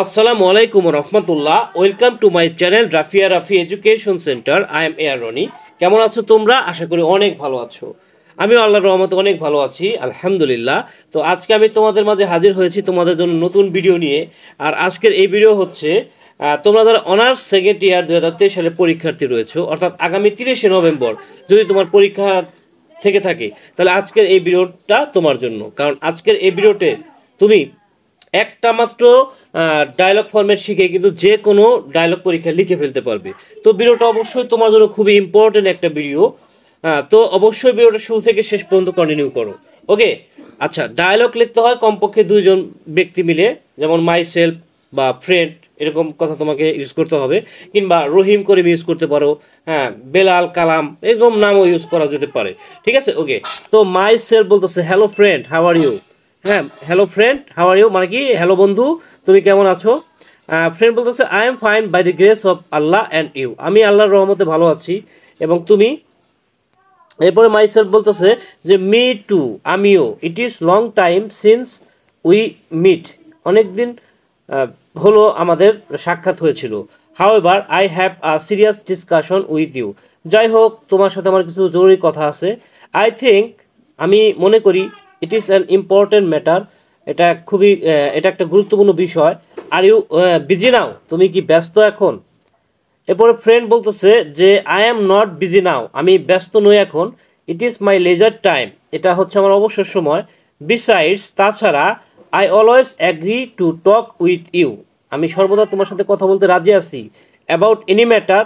আসসালামু আলাইকুম রহমতুল্লাহ। Welcome to my channel Rafia Rafi education centre I am air Roni কেমন আছো তোমরা? আশা করি অনেক ভালো আছো। আমি আল্লাহর রহমতে অনেক ভালো আছি, আলহামদুলিল্লাহ। তো আজকে আমি তোমাদের মাঝে হাজির হয়েছি তোমাদের জন্য নতুন ভিডিও নিয়ে। আর আজকের এই ভিডিও হচ্ছে তোমরা যারা অনার্স সেকেন্ড ইয়ার দু হাজার তেইশ সালে পরীক্ষার্থী রয়েছে, অর্থাৎ আগামী তিরিশে নভেম্বর, যদি তোমার পরীক্ষা থেকে থাকে, তাহলে আজকের এই ভিডিওটা তোমার জন্য। কারণ আজকের এই ভিডিওতে তুমি একটা মাত্র ডায়লগ ফরম্যাট শিখে কিন্তু যে কোনো ডায়লগ পরীক্ষা লিখে ফেলতে পারবে। তো ভিডিওটা অবশ্যই তোমার জন্য খুবই ইম্পর্টেন্ট একটা ভিডিও তো অবশ্যই ভিডিওটা শুরু থেকে শেষ পর্যন্ত কন্টিনিউ করো। ওকে আচ্ছা ডায়লগ লিখতে হয় কমপক্ষে দুইজন ব্যক্তি মিলে, যেমন মাই সেলফ বা ফ্রেন্ড এরকম কথা তোমাকে ইউজ করতে হবে। কিংবা রহিম করে ইউজ করতে পারো। হ্যাঁ বেলাল কালাম, এরকম নামও ইউজ করা যেতে পারে। ঠিক আছে? ওকে তো মাই সেলফ বলতেছে hello friend how are you হ্যাঁ hello friend how are you মানে কি হ্যালো বন্ধু তুমি কেমন আছো? ফ্রেন্ড বলতেছে I am fine by the grace of Allah and you আমি আল্লাহর রহমতে ভালো আছি এবং তুমি? এরপরে মাইসেলফ বলতেছে যে মি টু আমিও। It is long time since we meet অনেক দিন হলো আমাদের সাক্ষাৎ হয়েছিল। However I have a serious discussion with you যাই হোক, তোমার সাথে আমার কিছু জরুরি কথা আছে। আই থিঙ্ক আমি মনে করি it is an important matter এটা খুবই এটা একটা গুরুত্বপূর্ণ বিষয়। আর ইউ বিজি নাও তুমি কি ব্যস্ত এখন? এরপরে ফ্রেন্ড বলতেছে যে I am not busy now আমি ব্যস্ত নই এখন। It is my leisure time এটা হচ্ছে আমার অবসর সময়। বিসাইডস তাছাড়া I always agree to talk with you আমি সর্বদা তোমার সাথে কথা বলতে রাজি আছি। অ্যাবাউট এনি ম্যাটার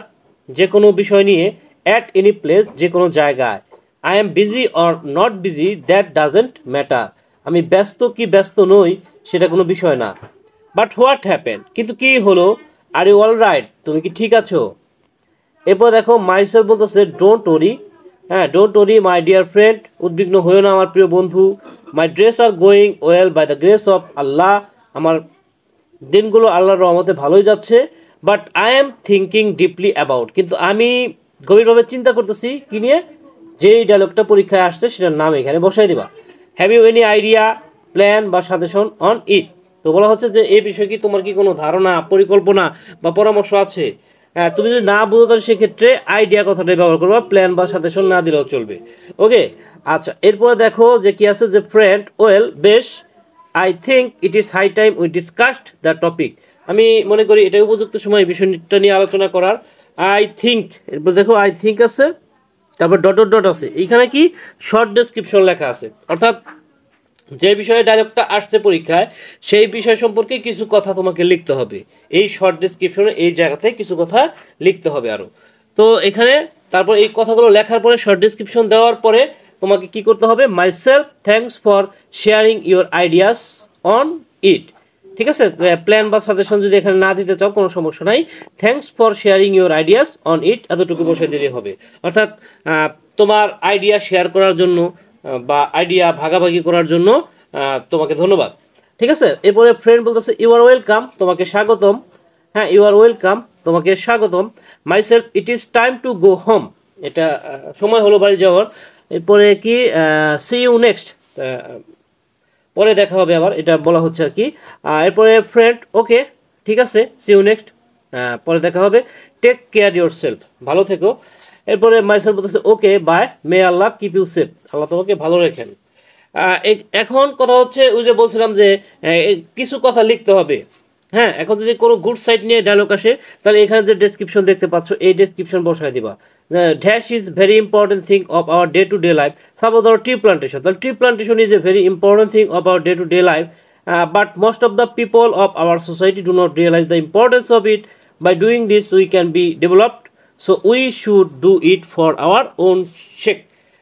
যে কোনো বিষয় নিয়ে অ্যাট এনি প্লেস যে কোনো জায়গায়। I am busy or not busy that doesn't matter আমি ব্যস্ত কি ব্যস্ত নই সেটা কোনো বিষয় না। বাট হোয়াট হ্যাপেন কিন্তু কি হলো? আর ইউ অল রাইট তুমি কি ঠিক আছো? এরপর দেখো মাইসেল বলতেছে ডোন্ট ওরি হ্যাঁ don't worry my dear friend উদ্বিগ্ন হয়েও না আমার প্রিয় বন্ধু। My days are going well by the grace of Allah আমার দিনগুলো আল্লাহর রহমতে ভালোই যাচ্ছে। But I am thinking deeply about কিন্তু আমি গভীরভাবে চিন্তা করতেছি কি নিয়ে? যেই ডায়লগটা পরীক্ষায় আসছে, সেটার নাম এখানে বসাই দিবা। Have you any idea plan বা সাজেশন অন ইট তো বলা হচ্ছে যে, এই বিষয়ে কি তোমার কি কোনো ধারণা, পরিকল্পনা বা পরামর্শ আছে? হ্যাঁ তুমি যদি না বুঝো তাহলে সেক্ষেত্রে আইডিয়া কথাটাই ব্যবহার করবা প্ল্যান বা সাজেশন না দিলেও চলবে। ওকে আচ্ছা এরপরে দেখো যে কি আছে যে ফ্রেন্ড ওয়েল বেশ I think it is high time we discussed the topic আমি মনে করি এটাই উপযুক্ত সময় বিষয়টা নিয়ে আলোচনা করার। আই থিঙ্ক এরপর দেখো আই থিঙ্ক আছে। তারপর ডট ডট আছে। এইখানে কি? শর্ট ডেসক্রিপশন লেখা আছে। অর্থাৎ যে বিষয়ে ডায়লগটা আসছে পরীক্ষায়, সেই বিষয় সম্পর্কে কিছু কথা তোমাকে লিখতে হবে। এই শর্ট ডিসক্রিপশনে এই জায়গাতে কিছু কথা লিখতে হবে আরও তো এখানে তারপর এই কথাগুলো লেখার পরে শর্ট ডিসক্রিপশন দেওয়ার পরে তোমাকে কি করতে হবে? Myself thanks for sharing your ideas on it ঠিক আছে? প্ল্যান বা সাজেশন যদি এখানে না দিতে চাও, কোনো সমস্যা নাই। Thanks for sharing your ideas on it এতটুকু বসে দিলে হবে। অর্থাৎ তোমার আইডিয়া শেয়ার করার জন্য বা আইডিয়া ভাগাভাগি করার জন্য তোমাকে ধন্যবাদ। ঠিক আছে? এরপরে ফ্রেন্ড বলতেছে ইউ আর ওয়েলকাম তোমাকে স্বাগতম। হ্যাঁ ইউ আর ওয়েলকাম তোমাকে স্বাগতম। Myself it is time to go home এটা সময় হলো বাড়ি যাওয়ার। এরপরে কি সি ইউ নেক্সট পরে দেখা হবে আবার, এটা বলা হচ্ছে আর কি। এরপরে ফ্রেন্ড ওকে ঠিক আছে সি ইউ নেক্সট পরে দেখা হবে। টেক কেয়ার ইউর সেলফ ভালো থেকো। এরপরে মাইসেল বলতেছে okay bye may Allah keep you safe Allah তোমাকে ভালো রেখেন। এখন কথা হচ্ছে, ওই যে বলছিলাম যে কিছু কথা লিখতে হবে। হ্যাঁ এখন যদি কোনো গুড সাইট নিয়ে ডায়লগ আসে, তাহলে এখানে যে ডেসক্রিপশন দেখতে পাচ্ছ, এই ডেসক্রিপশন বসায় দিবা। Dash is very important thing of our day to day life suppose ধরো ট্রি প্লান্টেশন তাহলে tree plantation is a very important thing of our day to day life but most of the people of our society do not realise the importance of it by doing this we can be developed so we should do it for our own sake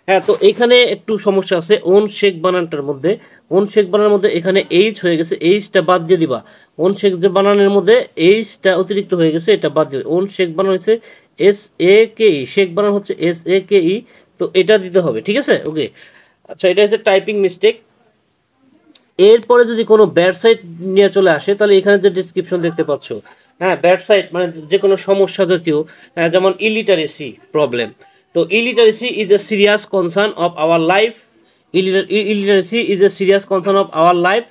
হ্যাঁ তো এখানে একটু সমস্যা আছে। On Sheikh বানানটার মধ্যে on Sheikh বানানোর মধ্যে এখানে এইচ হয়ে গেছে এইচটা বাদ দিয়ে দিবা। ওন শেখ যে বানানোর মধ্যে এইচটা অতিরিক্ত হয়ে গেছে এটা বাদ দিয়ে ওন শেখ বানানো হচ্ছে S A K E shake বানানো হচ্ছে এস এ কে ই তো এটা দিতে হবে ঠিক আছে? ওকে আচ্ছা এটা হচ্ছে টাইপিং মিস্টেক এরপরে যদি কোনো ব্যাড সাইট নিয়ে চলে আসে তাহলে এখানে যে ডিসক্রিপশন দেখতে পাচ্ছ হ্যাঁ ব্যাড সাইট মানে যে কোনো সমস্যা জাতীয় আহ, যেমন ইলিটারেসি প্রবলেম তো illiteracy is a serious concern of our life illiteracy is a serious concern of our life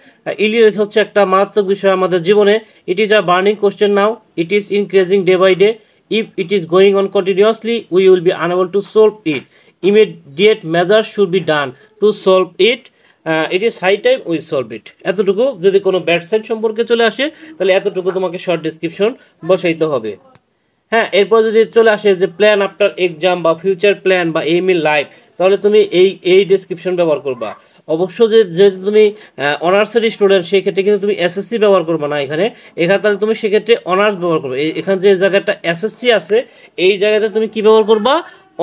illiteracy হচ্ছে একটা মারাত্মক বিষয় আমাদের জীবনে। It is a burning question now it is increasing day by day if it is going on continuously we will be unable to solve it immediate measure should be done to solve it it is high time we solve it এতটুকু। যদি কোনো bad side সম্পর্কে চলে আসে, তাহলে এতটুকু তোমাকে short description বসাইতে হবে। হ্যাঁ এরপর যদি চলে আসে যে প্ল্যান আফটার এক্সাম বা ফিউচার প্ল্যান বা এইম ইন লাইফ তাহলে তুমি এই এই ডিসক্রিপশন ব্যবহার করবা। অবশ্য যে, যেহেতু তুমি অনার্সের স্টুডেন্ট সেই ক্ষেত্রে কিন্তু তুমি এসএসসি ব্যবহার করবে না এখানে। এখানে তাহলে তুমি সেক্ষেত্রে অনার্স ব্যবহার করবে। এখানে যে জায়গাটা এসএসসি আছে, এই জায়গাতে তুমি কি ব্যবহার করবা?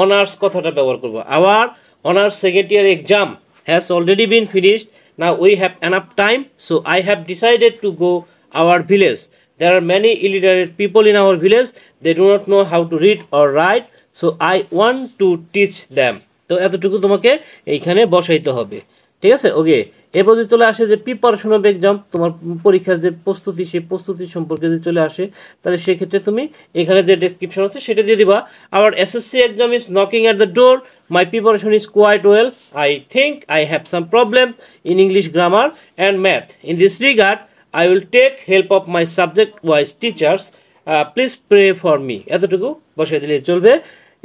অনার্স কথাটা ব্যবহার করবা। আবার honours second year exam has already been finished না we have enough time so I have decided to go our village there are many illiterate people in our village. They do not know how to read or write. So, i want to teach them. তো এতটুকু তোমাকে এইখানে বসাইতে হবে। ঠিক আছে? ওকে এরপর যদি চলে আসে যে প্রিপারেশন অফ এক্সাম তোমার পরীক্ষার যে প্রস্তুতি, সেই প্রস্তুতি সম্পর্কে যদি চলে আসে, তাহলে সেক্ষেত্রে তুমি এখানে যে ডেসক্রিপশন আছে, সেটা দিয়ে দিবা। Our SSC exam is knocking at the door my preparation is quite well I think I have some problem in English grammar and math in this regard Will take help of my subject wise teachers. Uh, please pray for me. এতটুকু বসিয়ে দিলে চলবে।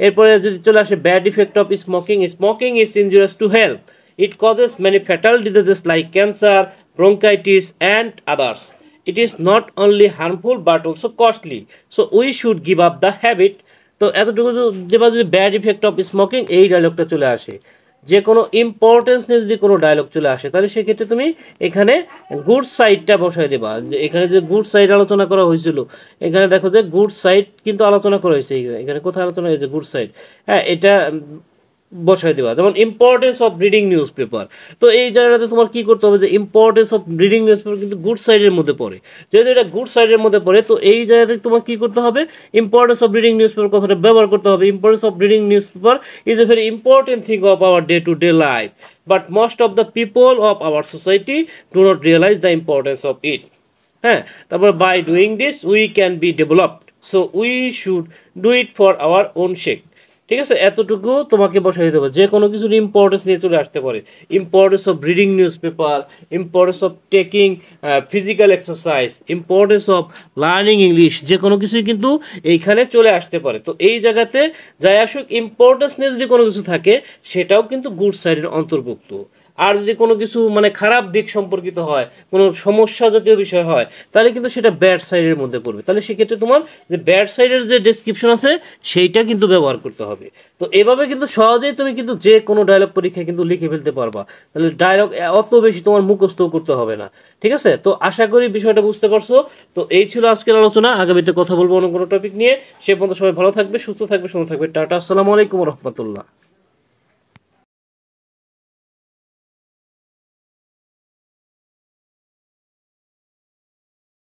এরপরে যদি চলে আসে bad effect of smoking smoking is injurious to health it causes many fatal diseases like cancer bronchitis and others it is not only harmful but also costly so we should give up the habit তো এতটুকু যদি bad effect of smoking এই ডায়লগটা চলে আসে। যে কোনো importance নিয়ে যদি কোনো ডায়লগ চলে আসে, তাহলে সেক্ষেত্রে তুমি এখানে গুড সাইডটা বসাই দেবা যে এখানে যে গুড সাইড আলোচনা করা হয়েছিল, এখানে দেখো যে গুড সাইড কিন্তু আলোচনা করা হয়েছে এখানে। কোথায় আলোচনা হয়েছে গুড সাইড হ্যাঁ এটা উম, দেওয়া। যেমন importance of reading newspaper তো এই জায়গাটাতে তোমার কি করতে হবে যে importance of reading newspaper কিন্তু গুড সাইডের মধ্যে পড়ে। যেহেতু এটা গুড সাইডের মধ্যে পড়ে তো এই জায়গাতে তোমার কি করতে হবে? Importance of reading newspaper কথাটা ব্যবহার করতে হবে। Importance of reading newspaper is a very important thing of our day to day life but most of the people of our society do not realise the importance of it হ্যাঁ তারপর by doing this we can be developed so we should do it for our own sake ঠিক আছে? এতটুকু তোমাকে বসাই দিতে হবে। যে কোনো কিছুর ইম্পর্টেন্স নিয়ে চলে আসতে পারে। Importance of reading newspaper importance of taking physical exercise importance of learning English যে কোনো কিছুই কিন্তু এইখানে চলে আসতে পারে। তো এই জায়গাতে যাই আসুক ইম্পর্টেন্স নিয়ে যদি কোনো কিছু থাকে, সেটাও কিন্তু গুড সাইডের অন্তর্ভুক্ত। আর যদি কোনো কিছু মানে খারাপ দিক সম্পর্কিত হয়, কোনো সমস্যা জাতীয় বিষয় হয়, তাহলে কিন্তু সেটা ব্যাড সাইডের মধ্যে পড়বে। তাহলে সেক্ষেত্রে তোমার যে ব্যাড সাইডের যে ডেসক্রিপশন আছে, সেইটা কিন্তু ব্যবহার করতে হবে। তো এভাবে কিন্তু সহজেই তুমি কিন্তু যে কোনো ডায়লগ পরীক্ষায় কিন্তু লিখে ফেলতে পারবা। তাহলে ডায়লগ অত বেশি তোমার মুখস্থ করতে হবে না। ঠিক আছে? তো আশা করি বিষয়টা বুঝতে পারছ। তো এই ছিল আজকের আলোচনা। আগামীতে কথা বলব অন্য কোনো টপিক নিয়ে। সে পর্যন্ত সবাই ভালো থাকবে, সুস্থ থাকবে, সুন্দর থাকবে। টাটা। আসসালামু আলাইকুম রহমতুল্লাহ।